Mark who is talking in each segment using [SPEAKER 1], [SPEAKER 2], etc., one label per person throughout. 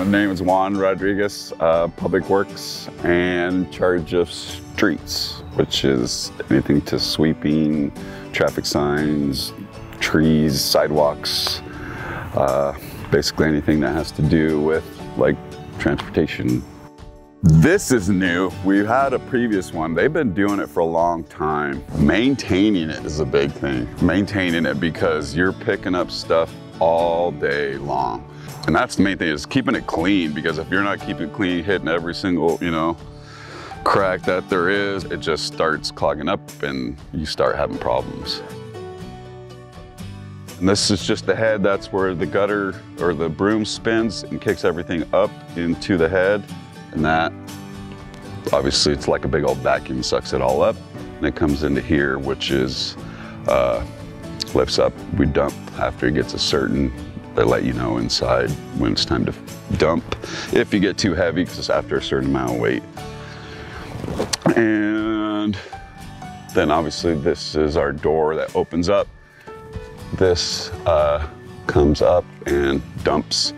[SPEAKER 1] My name is Juan Rodriguez, uh, Public Works and charge of streets, which is anything to sweeping, traffic signs, trees, sidewalks, uh, basically anything that has to do with like transportation. This is new. We've had a previous one. They've been doing it for a long time. Maintaining it is a big thing. Maintaining it because you're picking up stuff all day long. And that's the main thing is keeping it clean because if you're not keeping clean, hitting every single, you know, crack that there is, it just starts clogging up and you start having problems. And this is just the head. That's where the gutter or the broom spins and kicks everything up into the head. And that, obviously it's like a big old vacuum, sucks it all up. And it comes into here, which is, uh, lifts up. We dump after it gets a certain, they let you know inside when it's time to dump. If you get too heavy, because it's after a certain amount of weight. And then obviously this is our door that opens up. This uh, comes up and dumps.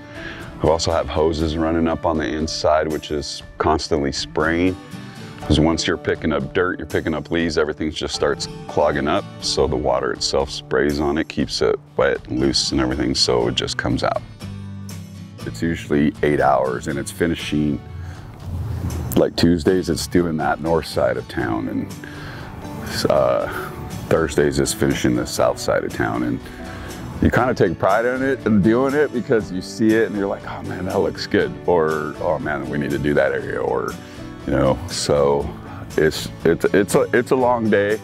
[SPEAKER 1] We also have hoses running up on the inside, which is constantly spraying. Because once you're picking up dirt, you're picking up leaves, everything just starts clogging up. So the water itself sprays on it, keeps it wet and loose and everything, so it just comes out. It's usually eight hours and it's finishing like Tuesdays, it's doing that north side of town, and uh, Thursdays it's finishing the south side of town. And you kind of take pride in it and doing it because you see it and you're like, oh man, that looks good, or oh man, we need to do that area, or you know. So it's it's it's a it's a long day.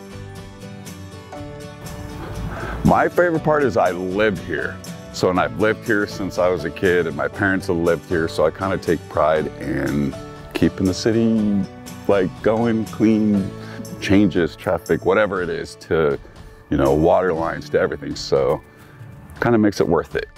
[SPEAKER 1] My favorite part is I live here. So, and I've lived here since I was a kid, and my parents have lived here, so I kind of take pride in keeping the city like going clean, changes, traffic, whatever it is to, you know, water lines to everything. So kind of makes it worth it.